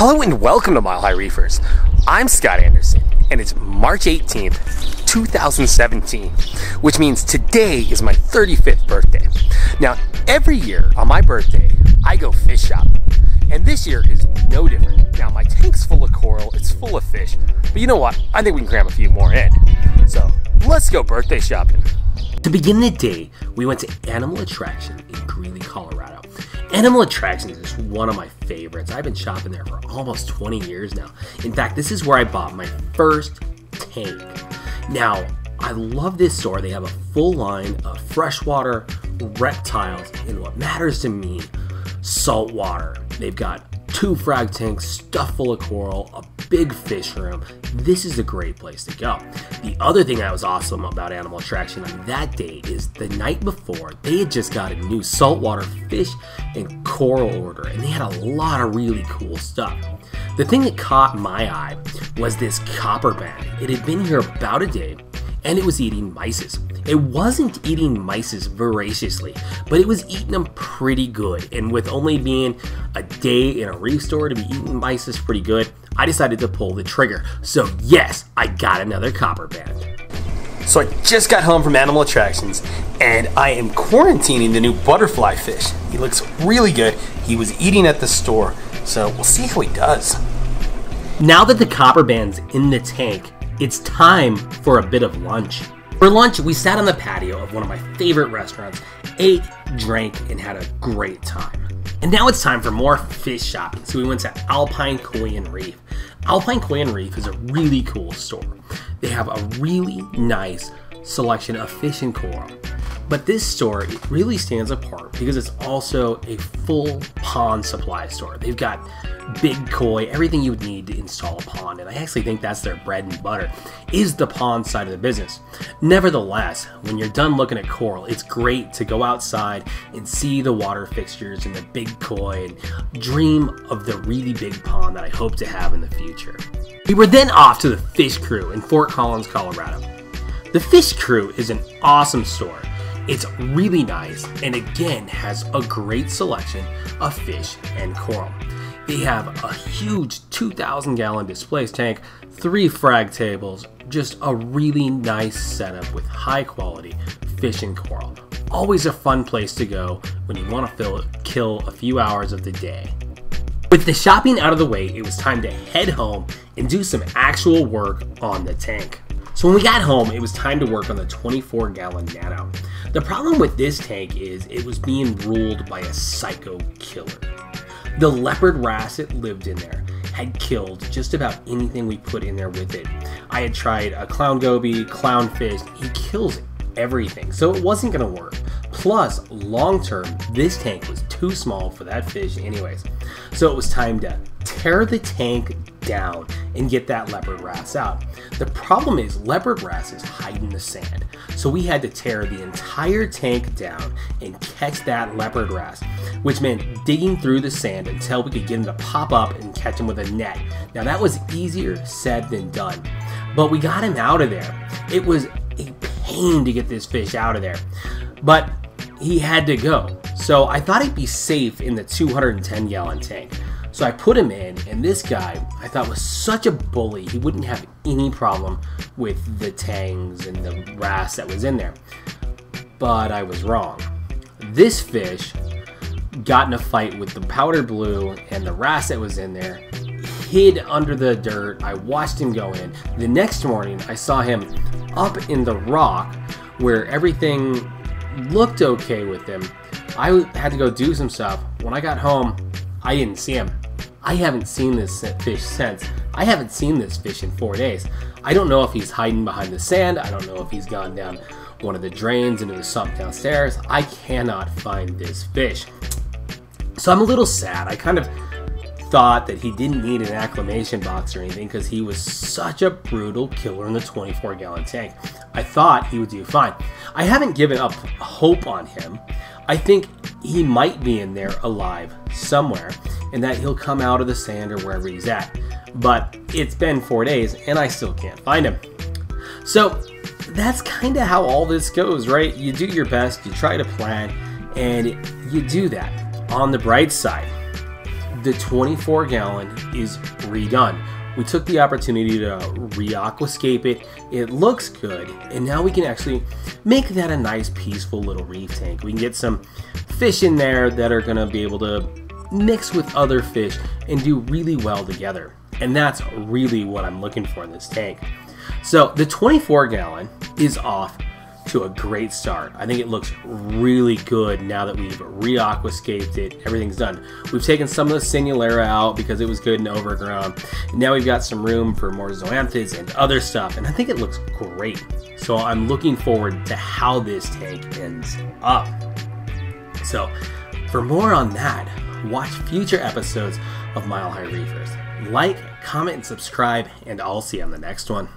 Hello and welcome to Mile High Reefers. I'm Scott Anderson and it's March 18th, 2017, which means today is my 35th birthday. Now, every year on my birthday, I go fish shopping, and this year is no different. Now, my tank's full of coral, it's full of fish, but you know what? I think we can cram a few more in. So, let's go birthday shopping. To begin the day, we went to Animal Attraction in Greeley, Colorado. Animal Attractions is one of my favorites. I've been shopping there for almost 20 years now. In fact, this is where I bought my first tank. Now, I love this store. They have a full line of freshwater, reptiles, and what matters to me, saltwater. They've got two frag tanks stuffed full of coral, a big fish room. This is a great place to go. The other thing that was awesome about Animal Attraction on that day is the night before, they had just got a new saltwater fish and coral order, and they had a lot of really cool stuff. The thing that caught my eye was this copper band. It had been here about a day, and it was eating mysis. It wasn't eating mysis voraciously, but it was eating them pretty good. And with only being a day in a reef store to be eating mysis pretty good, I decided to pull the trigger. So yes, I got another copper band. So I just got home from Animal Attractions and I am quarantining the new butterfly fish. He looks really good. He was eating at the store, so we'll see how he does. Now that the copper band's in the tank, it's time for a bit of lunch. For lunch, we sat on the patio of one of my favorite restaurants, ate, drank, and had a great time. And now it's time for more fish shopping. So we went to Alpine Koi and Reef. Alpine Koi and Reef is a really cool store. They have a really nice selection of fish and coral. But this store really stands apart because it's also a full pond supply store. They've got big koi, everything you would need to install a pond, and I actually think that's their bread and butter, is the pond side of the business. Nevertheless, when you're done looking at coral, it's great to go outside and see the water fixtures and the big koi and dream of the really big pond that I hope to have in the future. We were then off to the Fish Crew in Fort Collins, Colorado. The Fish Crew is an awesome store. It's really nice and again has a great selection of fish and coral. They have a huge 2,000 gallon display tank, three frag tables, just a really nice setup with high quality fish and coral. Always a fun place to go when you want to fill, kill a few hours of the day. With the shopping out of the way, it was time to head home and do some actual work on the tank. So when we got home, it was time to work on the 24 gallon Nano. The problem with this tank is it was being ruled by a psycho killer. The leopard wrasse that lived in there had killed just about anything we put in there with it. I had tried a clown goby, clownfish, he kills everything, so it wasn't going to work. Plus, long term, this tank was too small for that fish, anyways. So it was time to tear the tank down and get that leopard wrasse out. The problem is leopard wrasses hide in the sand. So we had to tear the entire tank down and catch that leopard wrasse, which meant digging through the sand until we could get him to pop up and catch him with a net. Now that was easier said than done, but we got him out of there. It was a pain to get this fish out of there, but he had to go. So I thought he'd be safe in the 210 gallon tank. So I put him in, and this guy I thought was such a bully, he wouldn't have any problem with the tangs and the wrasse that was in there. But I was wrong. This fish got in a fight with the powder blue and the wrasse that was in there, hid under the dirt. I watched him go in. The next morning, I saw him up in the rock where everything looked okay with him. I had to go do some stuff. When I got home, I didn't see him. I haven't seen this fish since. I haven't seen this fish in four days. I don't know if he's hiding behind the sand. I don't know if he's gone down one of the drains into the sump downstairs. I cannot find this fish. So I'm a little sad. I kind of thought that he didn't need an acclimation box or anything because he was such a brutal killer in the 24 gallon tank. I thought he would do fine. I haven't given up hope on him. I think he might be in there alive somewhere and that he'll come out of the sand or wherever he's at. But it's been four days and I still can't find him. So that's kind of how all this goes, right? You do your best, you try to plan, and you do that. On the bright side, the 24 gallon is redone. We took the opportunity to re-aquascape it. It looks good, and now we can actually make that a nice, peaceful little reef tank. We can get some fish in there that are gonna be able to mix with other fish and do really well together. And that's really what I'm looking for in this tank. So the 24 gallon is off to a great start. I think it looks really good now that we've re-aquascaped it. Everything's done. We've taken some of the Sinularia out because it was good and overgrown. Now we've got some room for more zoanthids and other stuff, and I think it looks great. So I'm looking forward to how this tank ends up. So for more on that, watch future episodes of Mile High Reefers. Like, comment, and subscribe, and I'll see you on the next one.